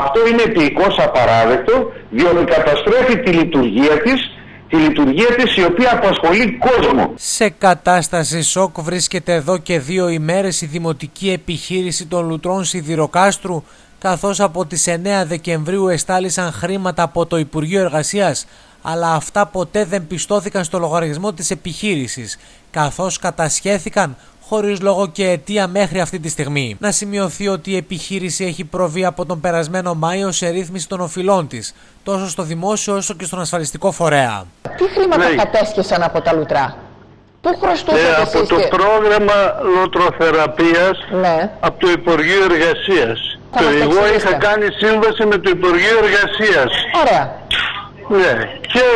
Αυτό είναι επίοικώς απαράδεκτο, διότι καταστρέφει τη λειτουργία της, τη λειτουργία της η οποία απασχολεί κόσμο. Σε κατάσταση σοκ βρίσκεται εδώ και δύο ημέρες η δημοτική επιχείρηση των Λουτρών Σιδηροκάστρου καθώς από τις 9 Δεκεμβρίου εστάλησαν χρήματα από το Υπουργείο Εργασίας αλλά αυτά ποτέ δεν πιστώθηκαν στο λογαριασμό της επιχείρησης καθώς κατασχέθηκαν χωρίς λόγο και αιτία μέχρι αυτή τη στιγμή. Να σημειωθεί ότι η επιχείρηση έχει προβεί από τον περασμένο Μάιο σε ρύθμιση των οφειλών της, τόσο στο δημόσιο όσο και στον ασφαλιστικό φορέα. Τι χρήματα ναι. κατέσχεσαν από τα λουτρά; Πού χρωστούσατε ναι, από το πρόγραμμα λοτροθεραπείας ναι. από το Υπουργείο Εργασίας. Το εγώ είχα κάνει σύμβαση με το Υπουργείο Εργασίας. Ωραία. Ναι. Και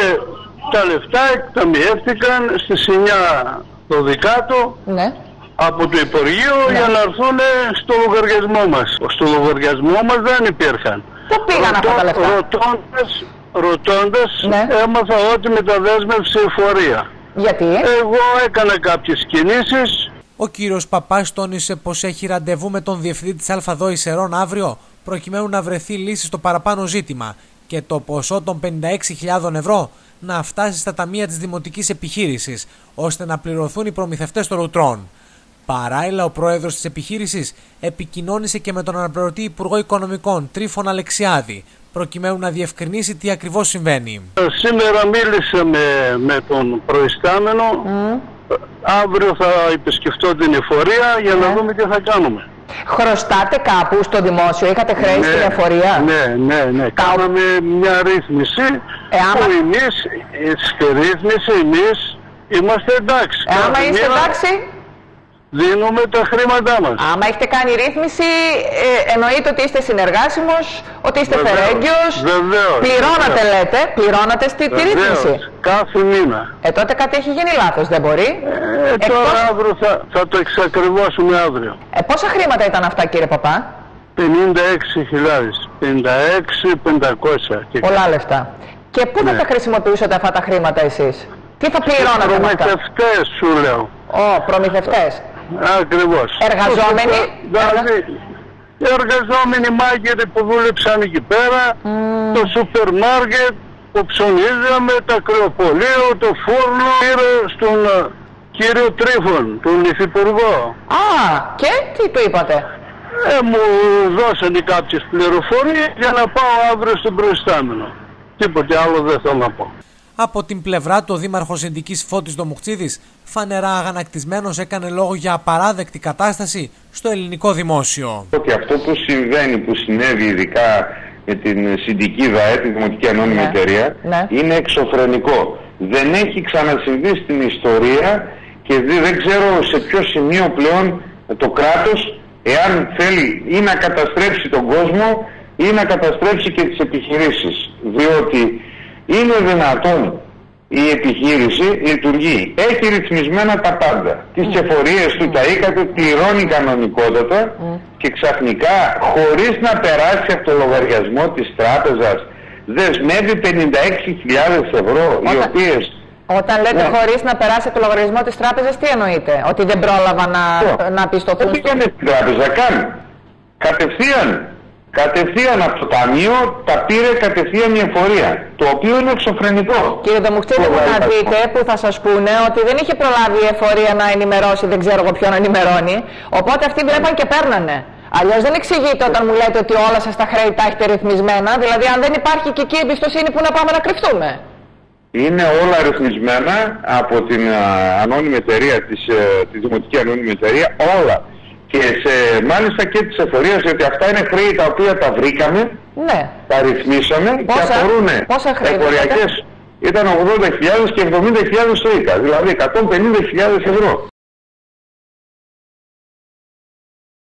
τα λεφτά εκταμιεύτηκαν στις 9 το δεκάτο ναι. Από το Υπουργείο ναι. για να έρθουν στο λογαριασμό μας. Στο λογαριασμό μας δεν υπήρχαν. Πού πήγαν αυτά τα λεφτά; Ρωτώντας, ρωτώντας ναι. έμαθα ότι μεταδέσμευσε εφορία. Γιατί; Εγώ έκανα κάποιες κινήσεις ο κύριος Παπάς τόνισε πως έχει ραντεβού με τον διευθυντή της ΑΔΟ Ισερών αύριο προκειμένου να βρεθεί λύση στο παραπάνω ζήτημα και το ποσό των 56.000 ευρώ να φτάσει στα ταμεία της δημοτικής επιχείρησης ώστε να πληρωθούν οι προμηθευτές των ρουτρών. Παράλληλα, ο πρόεδρος της επιχείρησης επικοινώνησε και με τον αναπληρωτή Υπουργό Οικονομικών Τρίφων Αλεξιάδη προκειμένου να διευκρινίσει τι ακριβώς συμβαίνει. Σήμερα μίλησα με, με τον προϊστάμενο Αύριο θα επισκεφτώ την εφορία για να ναι. δούμε τι θα κάνουμε. Χρωστάτε κάπου στο δημόσιο, είχατε χρέη ναι, στην εφορία; Ναι, ναι, ναι. Κάναμε μια ρύθμιση ε, άμα... που εμείς, στη ρύθμιση εμείς είμαστε εντάξει. Ε, άμα είστε εντάξει δίνουμε τα χρήματά μας. Άμα έχετε κάνει ρύθμιση, ε, εννοείται ότι είστε συνεργάσιμος, ότι είστε φερέγγιος. Βεβαίως. Πληρώνατε λέτε, πληρώνατε στη τη ρύθμιση. κάθε μήνα. Ε, τότε κάτι έχει γίνει λάθος, δεν μπορεί. Ε, τώρα αύριο θα, θα το εξακριβώσουμε αύριο. Ε, πόσα χρήματα ήταν αυτά κύριε Παπά; 56.000, 56.500. Πολλά λεφτά. Και πού ναι. θα τα χρησιμοποιούσατε αυτά τα χρήματα εσείς; Τι θα πληρώνατε με αυτά; Προμηθευτές σου λέω. Ω, προμηθευτές. Ακριβώς. Εργαζόμενοι. Δηλαδή, οι εργαζόμενοι μάγκεροι που δούλεψαν εκεί πέρα, το σούπερ μάρκετ που ψωνίζαμε, τα κρεοπολείο, το φούρνο, πήρε στον ε, κύριο Τρίφων, τον Υφυπουργό. Α, και τι του είπατε; Ε, μου δώσανε κάποιες πληροφορίες για να πάω αύριο στον προϊστάμενο. Τίποτε άλλο δεν θέλω να πω. Από την πλευρά του, ο Δήμαρχος Ειδική Φώτης Δομουξίδη φανερά αγανακτισμένος έκανε λόγο για απαράδεκτη κατάσταση στο ελληνικό δημόσιο. Ότι αυτό που συμβαίνει, που συνέβη ειδικά με την συντική ΔΑΕ, τη Δημοτική Ανώνυμη ναι. Εταιρεία, ναι. είναι εξωφρενικό. Δεν έχει ξανασυμβεί στην ιστορία και δεν ξέρω σε ποιο σημείο πλέον το κράτος εάν θέλει ή να καταστρέψει τον κόσμο ή να καταστρέψει και τις επιχειρήσεις. Διότι είναι δυνατόν η επιχείρηση λειτουργεί. Έχει ρυθμισμένα τα πάντα. Τις mm. εφορίες του τα είχατε, πληρώνει κανονικότατα και ξαφνικά χωρίς να περάσει από το λογαριασμό της τράπεζας δεσμεύει 56.000 ευρώ οι οποίες όταν λέτε ναι. χωρίς να περάσει το λογαριασμό της τράπεζας, τι εννοείτε, ότι δεν πρόλαβα να, να πιστωθούν. Δεν πήγαινε στην τράπεζα καν. Κατευθείαν Κατευθείαν από το ταμείο τα πήρε κατευθείαν η εφορία. Το οποίο είναι εξωφρενικό. Κύριε Ντομουξίδη, μου να δείτε που θα σας πούνε ότι δεν είχε προλάβει η εφορία να ενημερώσει, δεν ξέρω εγώ ποιον ενημερώνει. Οπότε αυτοί βλέπαν και παίρνανε. Αλλιώς δεν εξηγείται όταν μου λέτε ότι όλα σας τα χρέη τα έχετε ρυθμισμένα. Δηλαδή, αν δεν υπάρχει και εκεί εμπιστοσύνη, που να πάμε να κρυφτούμε; Είναι όλα ρυθμισμένα από την ανώνυμη εταιρεία, της, ε, τη Δημοτική Ανώνυμη Εταιρεία, όλα και σε, μάλιστα και της εφορίας γιατί αυτά είναι χρέη τα οποία τα βρήκαμε, ναι. τα ρυθμίσαμε πόσα, και αφορούν εφοριακές ήταν 80.000 και 70.000 το δηλαδή 150.000 ευρώ.